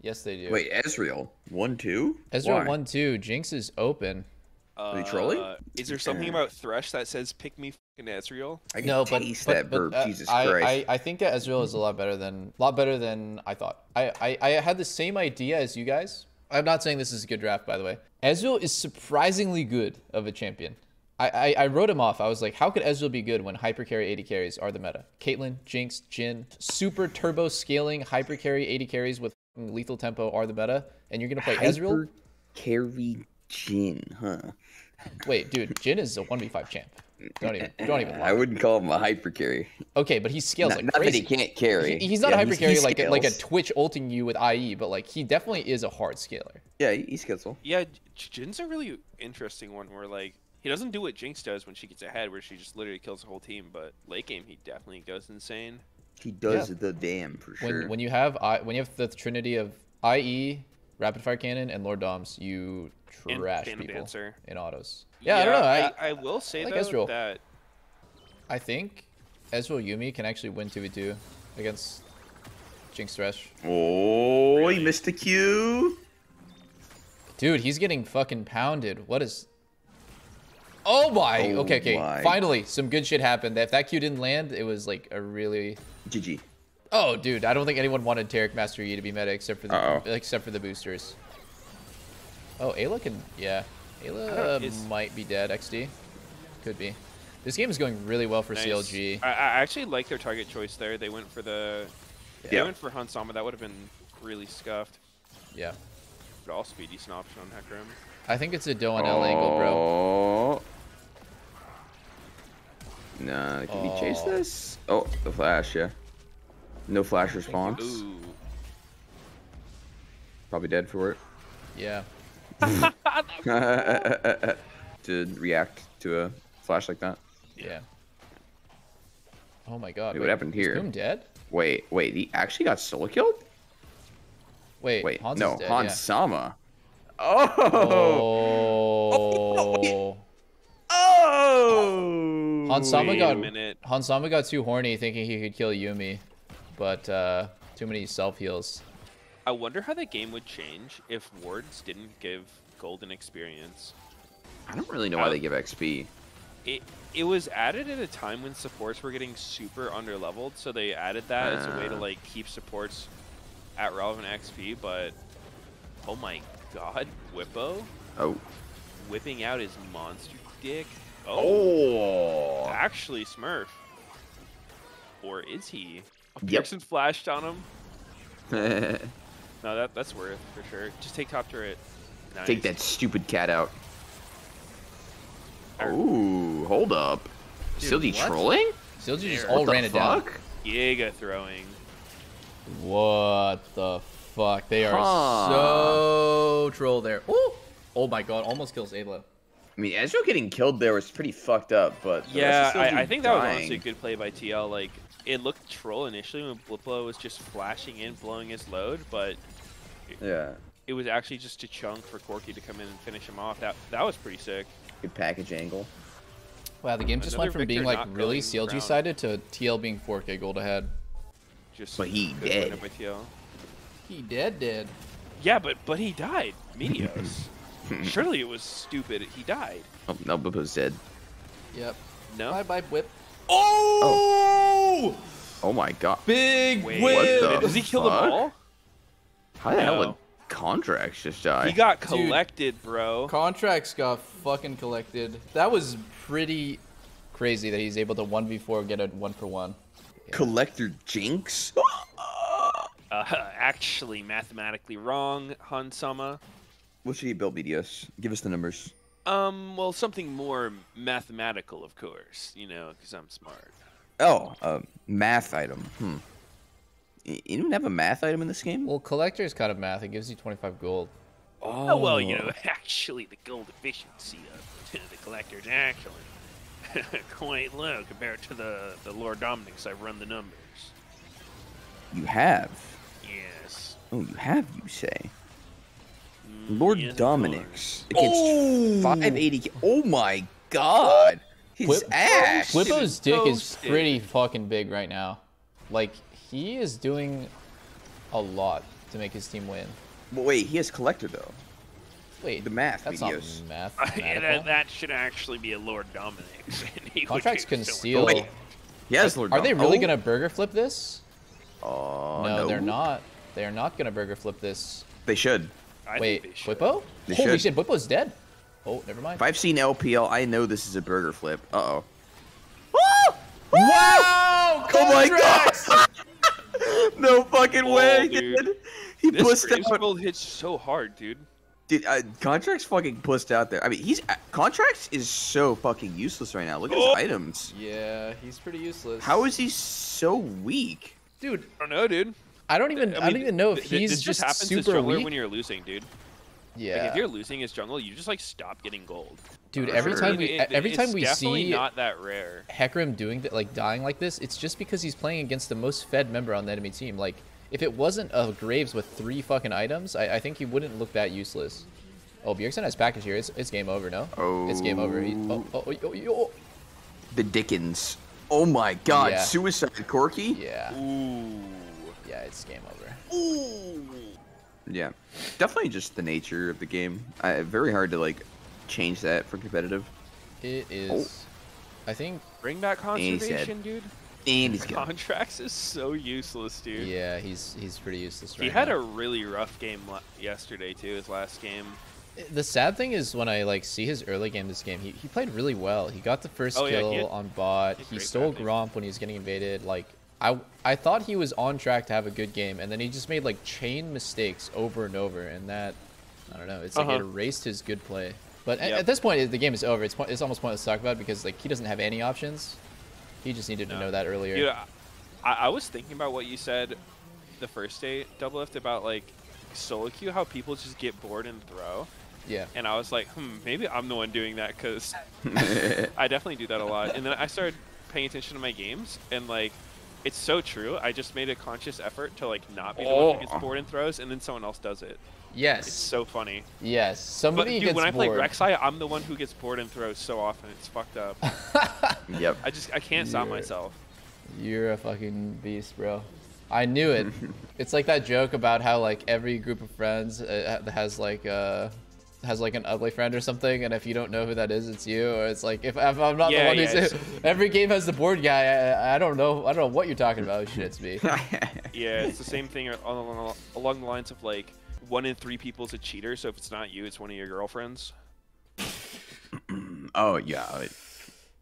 Yes, they do. Wait, Ezreal one two. Ezra Why? one two. Jinx is open. Are they trolling? Uh, Is there something about Thresh that says pick me fucking Ezreal? I can No, but taste but, that but, burp. uh, Jesus I, Christ. I, I think that Ezreal is a lot better than a lot better than I thought. I, I I had the same idea as you guys. I'm not saying this is a good draft, by the way. Ezreal is surprisingly good of a champion. I, I, I wrote him off. I was like, how could Ezreal be good when hyper carry 80 carries are the meta? Caitlyn, Jinx, Jhin, super turbo scaling hyper carry 80 carries with f***ing lethal tempo are the meta, and you're gonna play Ezreal? Hyper carry Jhin, huh? Wait, dude, Jhin is a 1v5 champ. Don't even don't even. I wouldn't call him a hyper carry. Okay, but he scales Not, like not crazy. that he can't carry. He- he's not Yeah, a hyper he carry like a, like a. Twitch ulting you with IE, but like he definitely is a hard scaler. Yeah, he- scales. Skitzel. Yeah, Jhin's a really interesting one where like he doesn't do what Jinx does when she gets ahead, where she just literally kills the whole team. But late game, he definitely goes insane. He does Yeah. the damn for When sure. when you have I when you have the trinity of IE, rapid fire cannon, and Lord Doms, you trash Phantom people Dancer. in autos. Yeah, I don't know. I, I, will say like though Ezreal. that I think Ezreal Yuumi can actually win 2v2 against Jinx Thresh. oh, he missed the cue. Dude, he's getting fucking pounded. What is Oh my. Oh okay, okay. my. Finally, some good shit happened. If that Q didn't land, it was like a really GG. Oh, dude, I don't think anyone wanted Tarek Master Yi to be meta except for the Uh-oh. except for the boosters. Oh, Ayla can yeah. Ayla don't- might be dead. XD, could be. This game is going really well for nice. CLG. I, I actually like their target choice there. They went for the if Yeah. they went for Hans Sama, that would have been really scuffed. Yeah, Would also be a decent option on Hecarim. I think it's a Dylan L angle, bro. Oh. Oh. Nah, can we chase Oh. this? Oh, the flash, yeah. No flash response. Ooh. Probably dead for it. Yeah. to react to a flash like that. Yeah. Oh my god. Wait, what happened is here? Boom dead? Wait, wait, he actually got solo killed? Wait, Wait, Hans no, dead, yeah. Sama. Oh! Oh. Oh! Hans Sama Wait got a minute. Hans Sama got too horny thinking he could kill Yuumi, but uh, too many self heals. I wonder how the game would change if wards didn't give golden experience. I don't really know why they give XP. It it was added at a time when supports were getting super underleveled, so they added that as a way to Ah. like keep supports at relevant XP. But oh my god, Bwipo Oh. whipping out his monster dick. Oh, Oh! actually Smurf, or is he? Oh, Yep. Pearson flashed on him. No, that that's worth for sure. Just take top turret. Nice. Take that stupid cat out. Or- Ooh, hold up. Still Dude, he what? trolling? Silji just There. all What the ran it down. fuck? Giga throwing. What the fuck? They are Huh. so troll there. Ooh! Oh my god, almost kills Ayla. I mean, Ezreal getting killed there was pretty fucked up, but the Yeah, rest I, I think that was dying. honestly a good play by TL. Like, it looked troll initially when Bwipo was just flashing in, blowing his load, but Yeah, it was actually just a chunk for Corky to come in and finish him off. That that was pretty sick. good package angle. Wow, the game just Another went from being like really CLG brown. sided to TL being 4K gold ahead. Just But he dead. winner by TL. He dead dead. Yeah, but but he died. Meteos. Surely it was stupid. He died. Oh, no, Bwipo's dead. Yep. No. Bye bye whip. Oh! Oh my god. Big Wait, whip. Does he kill them all? How the hell No. would contracts just die? He got Dude. collected, bro. Contracts got fucking collected. That was pretty crazy that he's able to 1v4 get a one for one. Collector Jinx? Uh, actually, mathematically wrong, Hans Sama. What should he build, BDS? Give us the numbers. Um, well, something more mathematical, of course. You know, because I'm smart. Oh, uh, math item. Hmm. Y- You don't have a math item in this game? Well, collector is kind of math. It gives you 25 gold. Oh, well, you know, actually, the gold efficiency of the collector's actually quite low compared to the the Lord Dominik's. I've run the numbers. You have. Yes. Oh, you have, you say. Lord yes, of Dominik's course. against 580. Oh my god. His Whip- ass. Bwipo's dick is pretty fucking big right now. Like, he is doing a lot. to make his team win. Well, wait, he has collector though. Wait, The math that's videos. not math. yeah, that, that should actually be a Lord Dominik's. and he would Contracts do can so much. Wait, He has Lord. Are they really oh. gonna burger flip this? Oh, no, no, they're not. They are not gonna burger flip this. They should. I Wait, think they. Bwipo? Holy should. shit, Bwipo's dead. Oh, never mind. If I've seen LPL, I know this is a burger flip. Uh oh. Wow! Oh my god! no fucking Oh, way, dude. dude. He This pushed Graves out. build hits so hard, dude. Dude, uh, Contracts fucking pushed out there. I mean, he's uh, Contracts is so fucking useless right now. Look at Oh. his items. Yeah, he's pretty useless. How is he so weak? dude? I don't know, dude. I don't even. I, don't even know if th- th- he's this just happens as super jungler weak. when you're losing, dude. yeah, Like if you're losing his jungle, you just like stop getting gold. dude. Every sure. time we, it- every time it's we see not that rare. Hecarim doing that, like dying like this, it's just because he's playing against the most fed member on the enemy team. Like, if it wasn't a Graves with three fucking items, I, I think he wouldn't look that useless. Oh, Bjergsen has package here. It's, it's game over, no? It's game over. He, oh, oh, oh, oh, oh. oh. The Dickens. Oh my god, Yeah. Suicide Corky? Yeah, Ooh. Yeah, it's game over. Yeah. Definitely just the nature of the game. I, very hard to, like, change that for competitive. It oh. is. Oh. I think. Bring back conservation, dude. And he's. Contracts is so useless, dude. Yeah, he's he's pretty useless right He had now. a really rough game yesterday too. His last game. The sad thing is when I like see his early game this game, he, he played really well. He got the first Oh, kill he had- on bot. he had He great stole crafting. Gromp when he was getting invaded. Like I I thought he was on track to have a good game, and then he just made like chain mistakes over and over, and that I don't know. It's like it Uh-huh. erased his good play. But at, Yep. at this point, the game is over. It's it's almost pointless to talk about because like he doesn't have any options. He just needed to know that earlier. Dude, I, I was thinking about what you said the first day, Doublelift, about like solo queue, how people just get bored and throw. yeah. And I was like, hmm, maybe I'm the one doing that because I definitely do that a lot. And then I started paying attention to my games, and like, it's so true. I just made a conscious effort to like not be the one who gets Oh. bored and throws, and then someone else does it. Yes. It's so funny. yes. Somebody But dude, gets when I play bored. Rek'Sai, I'm the one who gets bored and throws so often. It's fucked up. yep. I just I can't stop You're- myself. You're a fucking beast, bro. I knew it. it's like that joke about how like every group of friends uh, has like uh has like an ugly friend or something, and if you don't know who that is, it's you. Or it's like if, if I'm not Yeah, the one yeah, who's it's- every game has the board guy. I, I don't know. I don't know what you're talking about. Shit, it's me. Yeah, it's the same thing along, along the lines of like one in three people is a cheater. So if it's not you, it's one of your girlfriends. oh, yeah. it-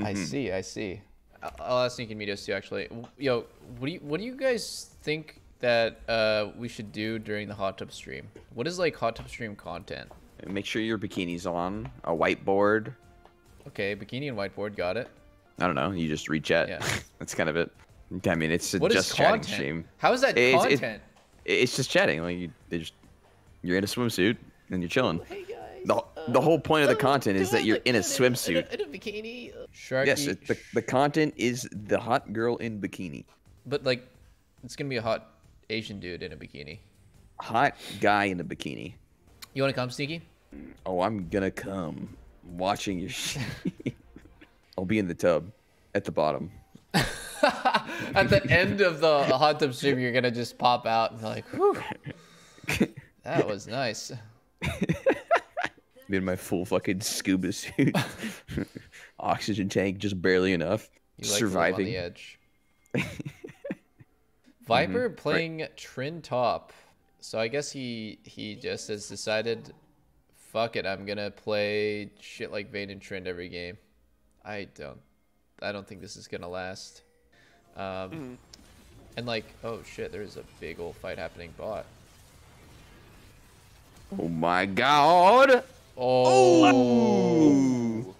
I see. I see. I- I'll ask Sneaky Meteos too. Actually, yo, what do you what do you guys think that uh we should do during the hot tub stream? What is like hot tub stream content? Make sure your bikini's on. A whiteboard. Okay, bikini and whiteboard, got it. I don't know. You just read chat. Yeah. That's kind of it. I mean, it's a What is just chatting content? stream. How is that It's- it's- content? It's just chatting. Like you, just, you're in a swimsuit and you're chilling. Hey guys. The, the whole point of the oh, content is that you're in a swimsuit. In a, bikini. Sharky. Yes, it, the, the content is the hot girl in bikini. but like, it's gonna be a hot Asian dude in a bikini. Hot guy in a bikini. You wanna come, Sneaky? Oh, I'm gonna come watching your shit. I'll be in the tub at the bottom. At the end of the hot tub stream, you're gonna just pop out and be like, Whew, that was nice. in my full fucking scuba suit. Oxygen tank just barely enough. You like to live on Surviving. the edge. Viper mm-hmm. playing Trin top. So I guess he he just has decided, fuck it, I'm gonna play shit like Vayne and Trend every game. I don't, I don't think this is gonna last. Um, and like, oh shit, there's a big old fight happening bot. Oh my god! Oh, Ooh.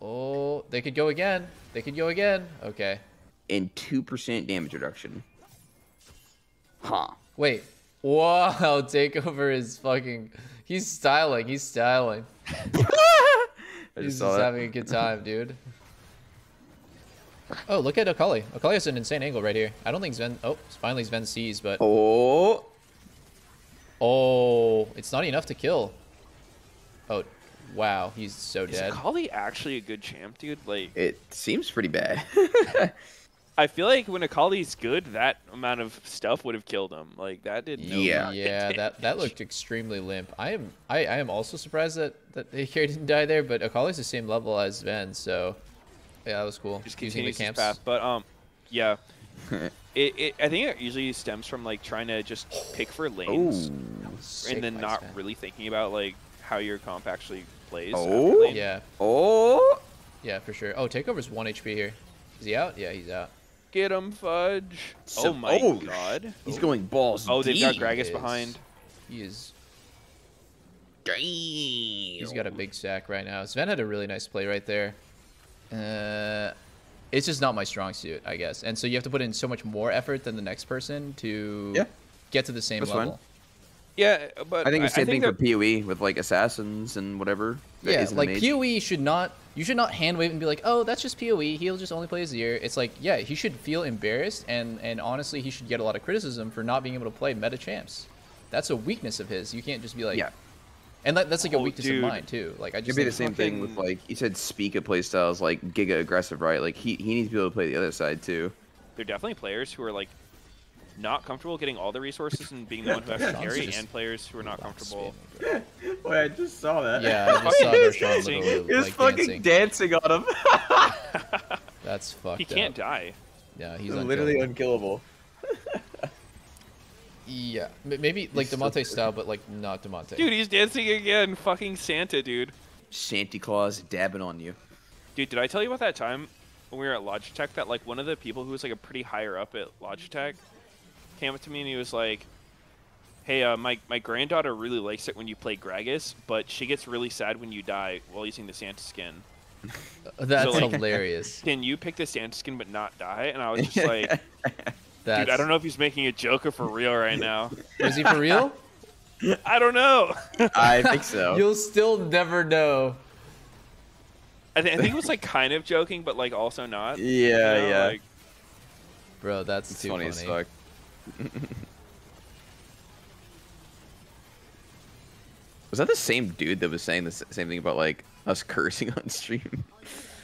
oh, they could go again. They could go again. Okay. And 2% damage reduction. Huh. Wait. Wow, Takeover is fucking. He's styling. He's styling. He's just just that. having a good time, dude. Oh, look at Akali. Akali has an insane angle right here. I don't think Zven. Oh, finally Zven sees, but Oh, oh, it's not enough to kill. Oh, wow, he's so Is dead. Is Akali actually a good champ, dude? Like, it seems pretty bad. I feel like when Akali's good, that amount of stuff would have killed him. Like that did no Yeah. Yeah, that that looked extremely limp. I am I, I am also surprised that that Hikari didn't die there, but Akali's the same level as Ven, so yeah, that was cool. just Using the continues his camps. path. But um, yeah, it, it I think it usually stems from like trying to just pick for lanes Sick and then not man. really thinking about like how your comp actually plays. Oh. Yeah, Oh, yeah, for sure. Oh, takeover's one HP here. Is he out? Yeah, he's out. Get him, Fudge. So- oh my oh, god. he's going balls. Oh, they've got deep. Gragas behind. He is. Damn. He's got a big sack right now. Zven had a really nice play right there. Uh, it's just not my strong suit, I guess. And so you have to put in so much more effort than the next person to Yeah. get to the same That's fine. Level. Yeah, uh, but I think the same thing that- for PoE with like assassins and whatever. Yeah, like mage. PoE should not. You should not hand wave and be like, "Oh, that's just PoE. He'll just only play Azir." It's like, yeah, he should feel embarrassed, and and honestly, he should get a lot of criticism for not being able to play meta champs. That's a weakness of his. You can't just be like, Yeah. and that, that's like a Oh, weakness dude. of mine too. Like I It just could be the think- same thing with like you said, Speak of playstyles like Giga aggressive, right? Like he he needs to be able to play the other side too. there are definitely players who are like not comfortable getting all the resources and being the one who has to Sean's carry, and players who are not comfortable. spamming. Wait, I just saw that. Yeah, I just saw He's dancing. literally He like fucking dancing. dancing on him. That's fucked. He can't up. die. Yeah, he's literally unkillable. unkillable. Yeah, M- maybe like so Demonte style, but like not Demonte. Dude, he's dancing again. Fucking Santa, dude. Santa Claus dabbing on you. Dude, did I tell you about that time when we were at Logitech that like one of the people who was like a pretty higher up at Logitech came up to me and he was like, "Hey, uh, my my granddaughter really likes it when you play Gragas, but she gets really sad when you die while using the Santa skin. That's So, like- hilarious. Can you pick the Santa skin but not die?" And I was just like, That's, "Dude, I don't know if he's making a joke or for real right now. Was he for real? I don't know. I think so. You'll still never know. I, th- I think it was like kind of joking, but like also not. you yeah, know, yeah. like- Bro, that's it's too funny, funny. was that the same dude that was saying the same thing about like us cursing on stream?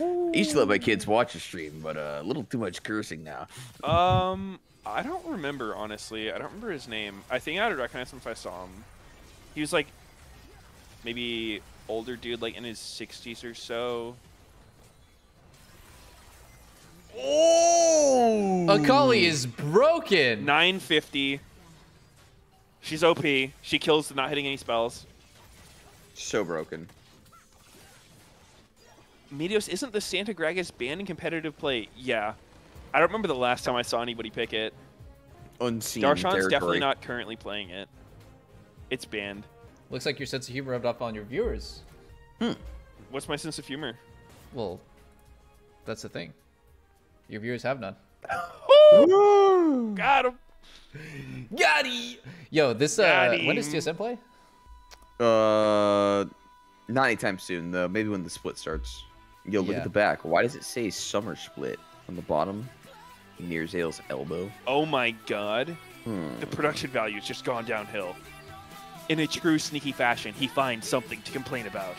I used to let my kids watch the stream, but uh, a little too much cursing now. Um, I don't remember honestly. I don't remember his name. I think I would recognize him if I saw him. He was like maybe older dude, like in his sixties or so. Oh! Akali is broken. Nine fifty. She's OP. She kills not hitting any spells. So broken. Meteos isn't the Santa Gragas banned in competitive play? Yeah. I don't remember the last time I saw anybody pick it. Unseen Darshan's territory. definitely not currently playing it. It's banned. Looks like your sense of humor rubbed off on your viewers. Hmm. What's my sense of humor? Well, that's the thing. Your viewers have none. Got him. Gotti! Yo, this uh, Got when does him. TSM play? Uh, not anytime soon though. Maybe when the split starts. Yo, look Yeah. at the back. Why does it say summer split on the bottom? Near Azael's elbow. Oh my god. Hmm. The production value's just gone downhill. In a true sneaky fashion, he finds something to complain about.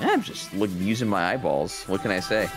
I'm just look, using my eyeballs. What can I say?